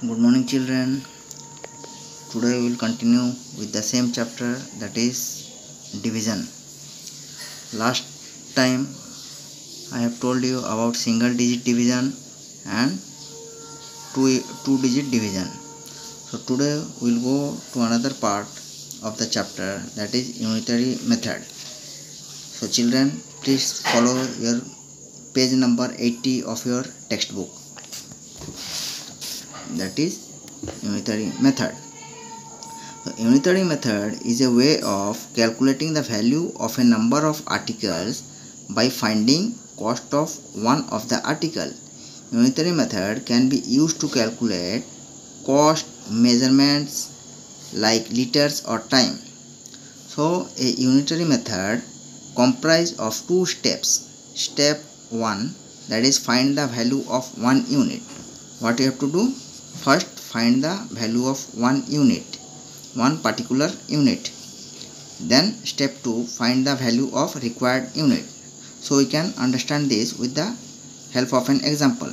Good morning, children. Today we will continue with the same chapter that is division. Last time I have told you about single digit division and two, two digit division. So today we will go to another part of the chapter that is unitary method. So children please follow your page number 80 of your textbook that is unitary method. The unitary method is a way of calculating the value of a number of articles by finding cost of one of the article. Unitary method can be used to calculate cost measurements like liters or time. So a unitary method comprise of two steps. Step 1 that is find the value of one unit. What you have to do? First find the value of one unit one particular unit. Then step 2 find the value of required unit. So we can understand this with the help of an example.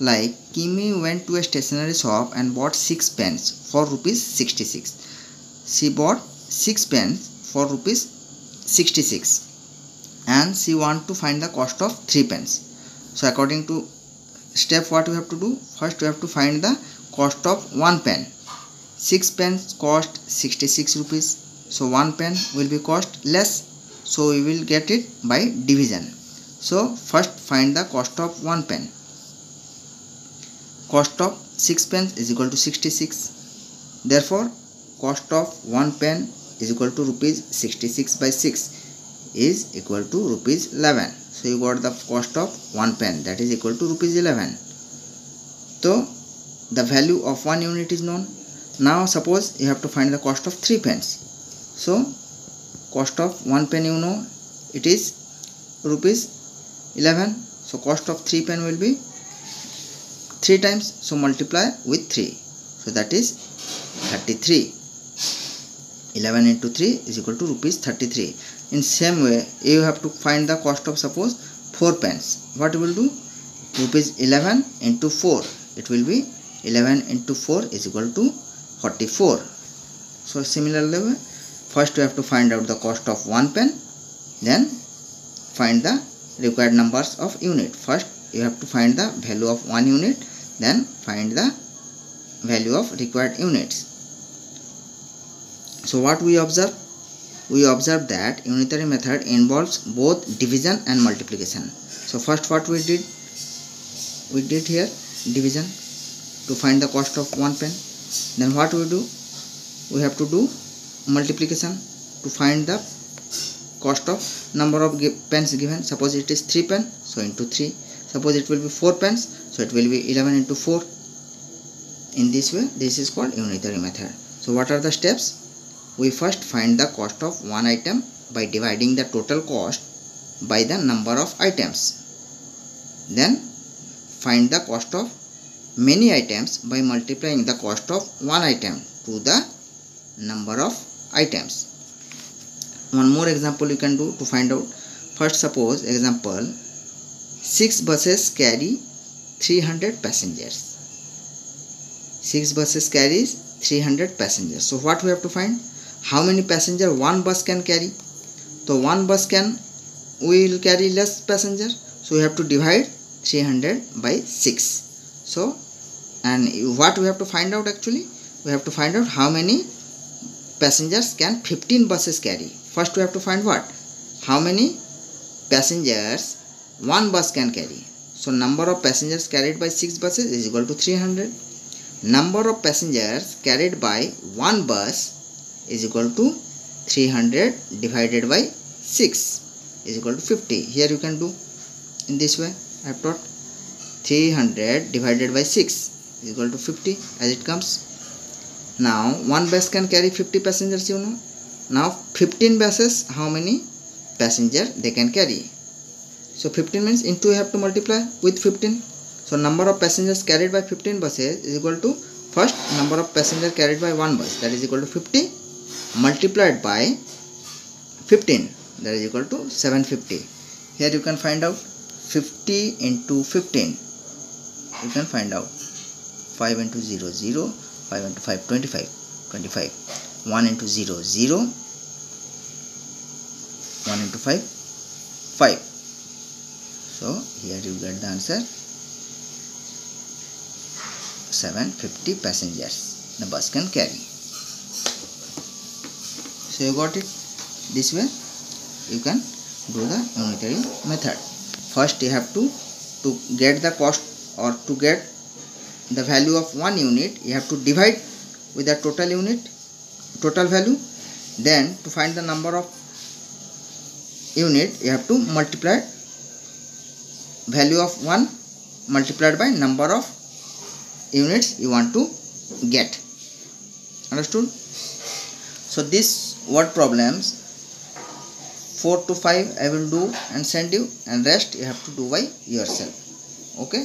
Like Kimi went to a stationery shop and bought 6 pens for rupees 66 she bought 6 pens for rupees 66 and she want to find the cost of 3 pens. So according to step what we have to do? First we have to find the cost of one pen. 6 pens cost 66 rupees. So one pen will be cost less. So we will get it by division. So first find the cost of one pen. Cost of 6 pens is equal to 66 therefore cost of one pen is equal to rupees 66 by 6 is equal to rupees 11 so you got the cost of one pen that is equal to rupees 11 so the value of one unit is known. Now suppose you have to find the cost of three pens. So cost of one pen you know it is rupees 11 so cost of three pen will be three times. So multiply with 3 so that is 33 11 into 3 is equal to rupees 33 in same way you have to find the cost of suppose 4 pens. What you will do? Rupees 11 into 4 it will be 11 into 4 is equal to 44 so similarly first you have to find out the cost of one pen then find the required numbers of unit. First you have to find the value of one unit then find the value of required units. So what we observe we observe that unitary method involves both division and multiplication. So first what we did we did here division to find the cost of one pen. Then what we do we have to do multiplication to find the cost of number of pens given. Suppose it is 3 pen so into 3 suppose it will be 4 pens so it will be 11 into 4 in this way this is called unitary method. So what are the steps we first find the cost of one item by dividing the total cost by the number of items. Then find the cost of many items by multiplying the cost of one item to the number of items. One more example you can do to find out. First suppose example 6 buses carry 300 passengers. 6 buses carries 300 passengers. So what we have to find how many passenger one bus can carry? So one bus can will carry less passenger. So we have to divide 300 by 6 so and what we have to find out actually? We have to find out how many passengers can 15 buses carry. First we have to find what? How many passengers one bus can carry? So number of passengers carried by 6 buses is equal to 300 number of passengers carried by one bus is equal to 300 divided by 6 is equal to 50 here you can do in this way I have taught. 300 divided by 6 is equal to 50 as it comes. Now one bus can carry 50 passengers you know. Now 15 buses how many passenger they can carry? So 15 means into you have to multiply with 15 so number of passengers carried by 15 buses is equal to first number of passenger carried by one bus that is equal to 50 multiplied by 15 that is equal to 750 here you can find out 50 into 15 you can find out 5 into 0 0 5 into 5 25 25 1 into 0 0 1 into 5 5 so here you get the answer. 750 passengers. The bus can carry so you got it? This way you can do the unitary method. First you have to to get the cost or to get the value of one unit you have to divide with the total unit total value. Then to find the number of unit you have to multiply value of 1 multiplied by number of units you want to get. Understood? So this word problems. 4 to 5 I will do and send you and rest you have to do by yourself. Okay